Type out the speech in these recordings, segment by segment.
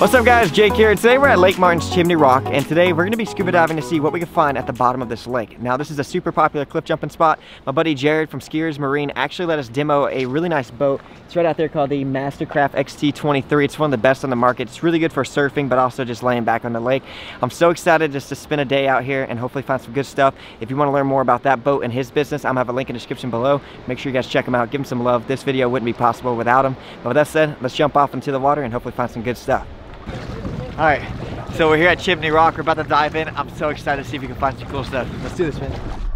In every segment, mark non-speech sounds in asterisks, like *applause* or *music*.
What's up guys, Jake here. Today we're at Lake Martin's Chimney Rock and today we're gonna be scuba diving to see what we can find at the bottom of this lake. Now this is a super popular cliff jumping spot. My buddy Jared from Skier's Marine actually let us demo a really nice boat. It's right out there called the Mastercraft XT23. It's one of the best on the market. It's really good for surfing but also just laying back on the lake. I'm so excited just to spend a day out here and hopefully find some good stuff. If you wanna learn more about that boat and his business, I'm gonna have a link in the description below. Make sure you guys check him out, give him some love. This video wouldn't be possible without him. But with that said, let's jump off into the water and hopefully find some good stuff. All right, so we're here at Chimney Rock. We're about to dive in. I'm so excited to see if we can find some cool stuff. Let's do this, man.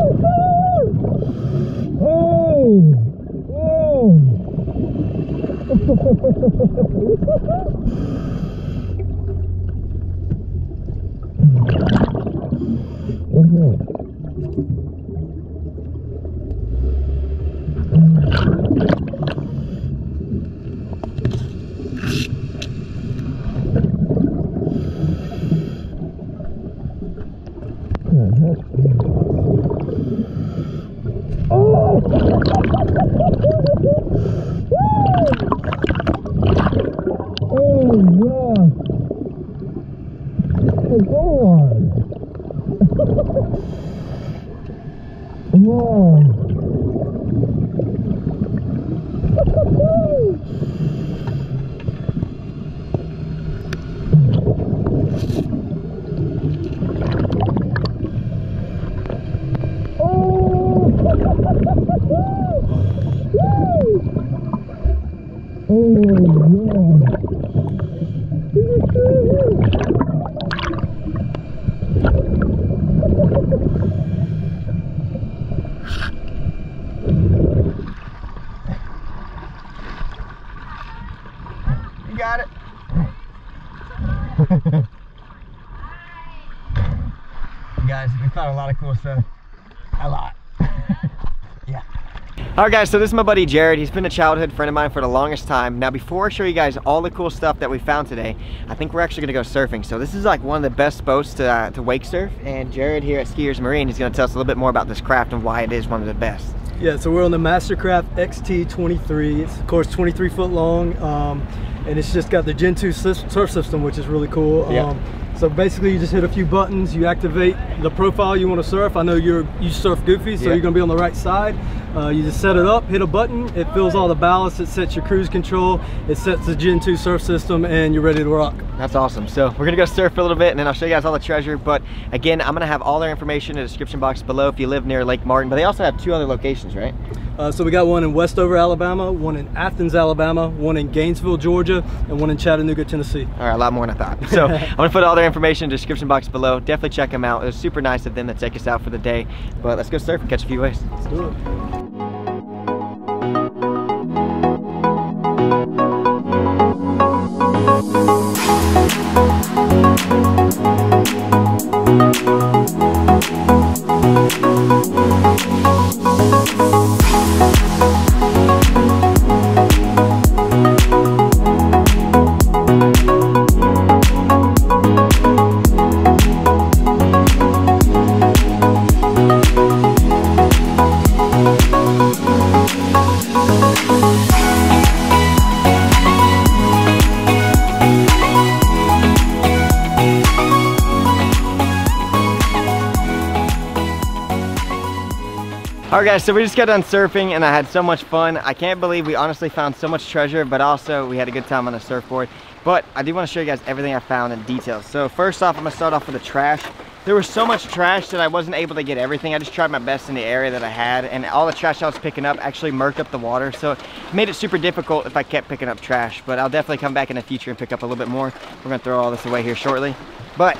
oh! Oh! *laughs* You got it. *laughs* guys, we found a lot of cool stuff. A lot. *laughs* yeah. All right guys, so this is my buddy Jared. He's been a childhood friend of mine for the longest time. Now before I show you guys all the cool stuff that we found today, I think we're actually gonna go surfing. So this is like one of the best boats to, uh, to wake surf. And Jared here at Skier's Marine is gonna tell us a little bit more about this craft and why it is one of the best. Yeah, so we're on the Mastercraft XT23. It's of course 23 foot long, um, and it's just got the Gen 2 surf system, which is really cool. Yeah. Um, so basically, you just hit a few buttons, you activate the profile you want to surf. I know you're you surf goofy, so Yeah. you're gonna be on the right side. Uh, you just set it up, hit a button, it fills all the ballast, it sets your cruise control, it sets the Gen 2 surf system, and you're ready to rock. That's awesome. So we're gonna go surf for a little bit and then I'll show you guys all the treasure. But again, I'm gonna have all their information in the description box below if you live near Lake Martin. But they also have two other locations, right? Uh, so we got one in Westover, Alabama, one in Athens, Alabama, one in Gainesville, Georgia, and one in Chattanooga, Tennessee. All right, a lot more than I thought. *laughs* So I'm gonna put all their information in the description box below. Definitely check them out. It was super nice of them to take us out for the day. But let's go surf and catch a few waves. Let's do it. All right guys, so we just got done surfing and I had so much fun. I can't believe we honestly found so much treasure, but also we had a good time on the surfboard. But I do want to show you guys everything I found in detail. So first off, I'm gonna start off with the trash. There was so much trash that I wasn't able to get everything. I just tried my best in the area that I had and all the trash I was picking up actually murked up the water. So it made it super difficult if I kept picking up trash, but I'll definitely come back in the future and pick up a little bit more. We're gonna throw all this away here shortly. But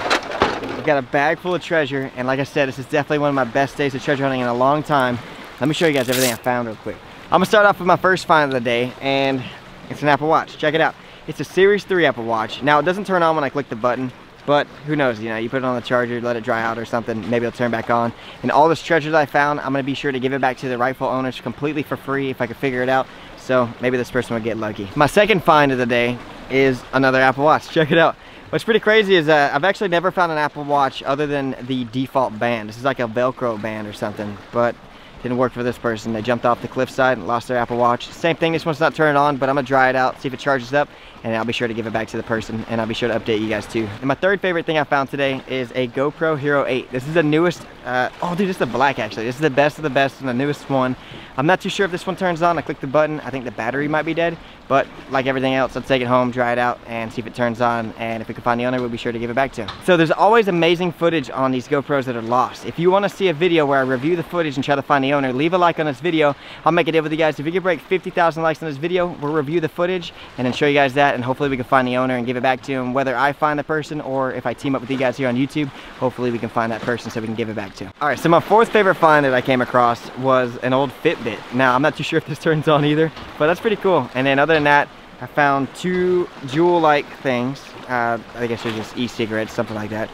I've got a bag full of treasure, and like I said, this is definitely one of my best days of treasure hunting in a long time. Let me show you guys everything I found real quick. I'm gonna start off with my first find of the day, and it's an Apple Watch. Check it out. It's a Series 3 Apple Watch. Now, it doesn't turn on when I click the button, but who knows, you know, you put it on the charger, let it dry out or something, maybe it'll turn back on. And all this treasure that I found, I'm gonna be sure to give it back to the rightful owners completely for free if I can figure it out. So maybe this person will get lucky. My second find of the day is another Apple Watch. Check it out. What's pretty crazy is uh, I've actually never found an Apple Watch other than the default band. This is like a Velcro band or something, but didn't work for this person. They jumped off the cliffside and lost their Apple Watch. Same thing, this one's not turned on, but I'm gonna dry it out, see if it charges up, and I'll be sure to give it back to the person, and I'll be sure to update you guys too. And my third favorite thing I found today is a GoPro Hero 8. This is the newest, uh, oh dude, this is the black actually. This is the best of the best and the newest one. I'm not too sure if this one turns on. I clicked the button. I think the battery might be dead, but like everything else, let's take it home, dry it out, and see if it turns on. And if we can find the owner, we'll be sure to give it back to him. So there's always amazing footage on these GoPros that are lost. If you want to see a video where I review the footage and try to find the owner, leave a like on this video. I'll make a deal with you guys. If we can break 50,000 likes on this video, we'll review the footage and then show you guys that, and hopefully we can find the owner and give it back to him. Whether I find the person or if I team up with you guys here on YouTube, hopefully we can find that person so we can give it back to him. All right, so my fourth favorite find that I came across was an old Fitbit. Now, I'm not too sure if this *laughs* turns on either, but that's pretty cool. And then other than that, I found two Juul-like things. Uh, I guess they're just e-cigarettes, something like that.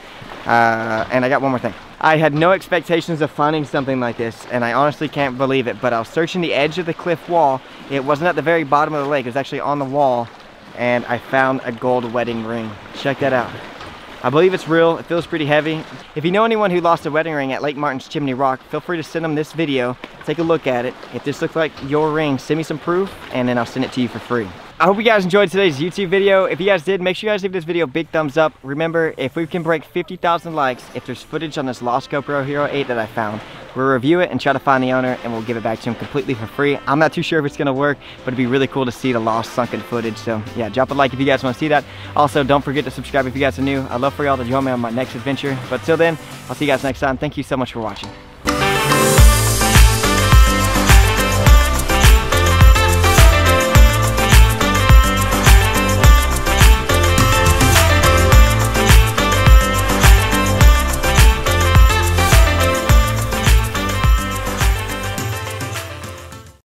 Uh, and I got one more thing. I had no expectations of finding something like this, and I honestly can't believe it, but I was searching the edge of the cliff wall. It wasn't at the very bottom of the lake, it was actually on the wall, and I found a gold wedding ring. Check that out. I believe it's real, it feels pretty heavy. If you know anyone who lost a wedding ring at Lake Martin's Chimney Rock, feel free to send them this video, take a look at it. If this looks like your ring, send me some proof, and then I'll send it to you for free. I hope you guys enjoyed today's YouTube video. If you guys did, make sure you guys leave this video a big thumbs up. Remember, if we can break 50,000 likes, if there's footage on this lost GoPro Hero 8 that I found, we'll review it and try to find the owner and we'll give it back to him completely for free. I'm not too sure if it's gonna work, but it'd be really cool to see the lost sunken footage. So yeah, drop a like if you guys wanna see that. Also, don't forget to subscribe if you guys are new. I'd love for y'all to join me on my next adventure. But till then, I'll see you guys next time. Thank you so much for watching.